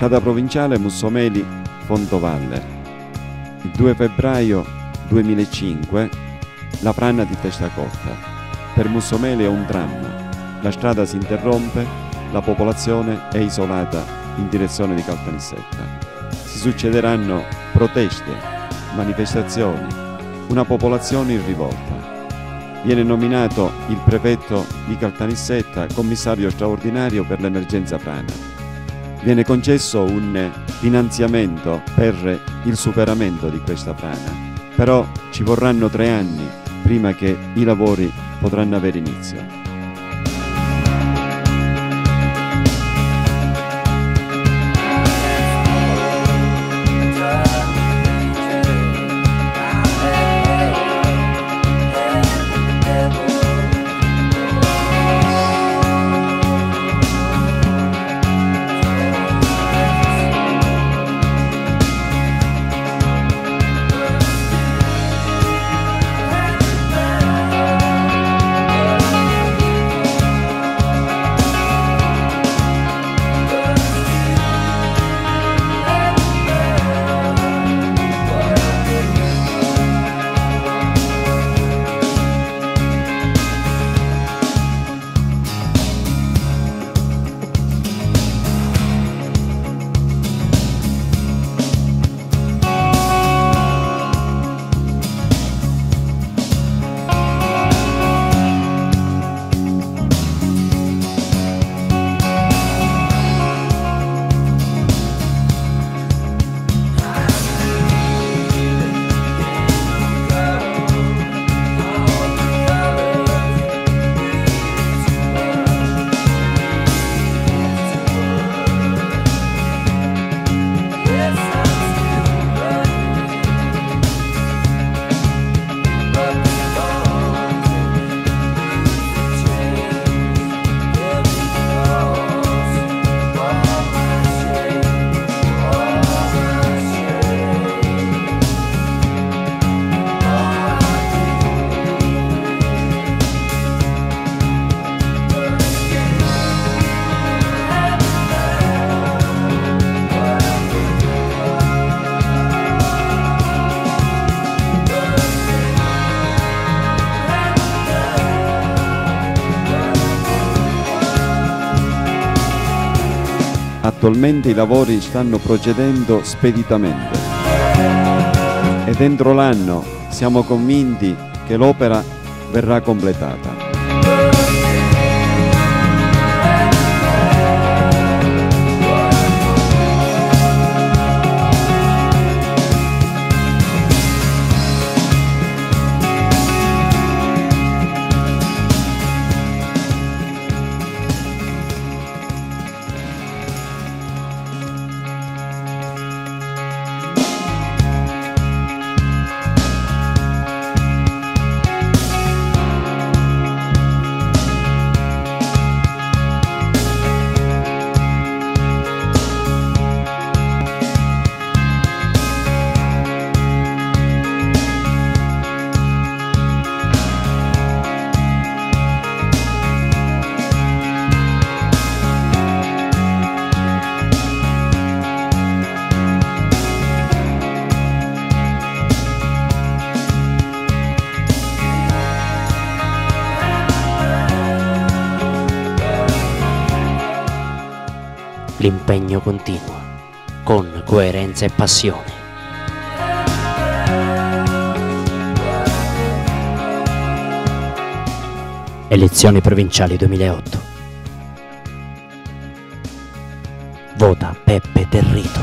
strada provinciale Mussomeli Fontovalle. Il 2 febbraio 2005 la frana di testa corta. Per Mussomeli è un dramma. La strada si interrompe, la popolazione è isolata in direzione di Caltanissetta. Si succederanno proteste, manifestazioni, una popolazione in rivolta. Viene nominato il prefetto di Caltanissetta commissario straordinario per l'emergenza frana. Viene concesso un finanziamento per il superamento di questa frana, però ci vorranno tre anni prima che i lavori potranno avere inizio. Attualmente i lavori stanno procedendo speditamente ed entro l'anno siamo convinti che l'opera verrà completata. L'impegno continua, con coerenza e passione. Elezioni provinciali 2008. Vota Peppe Territo.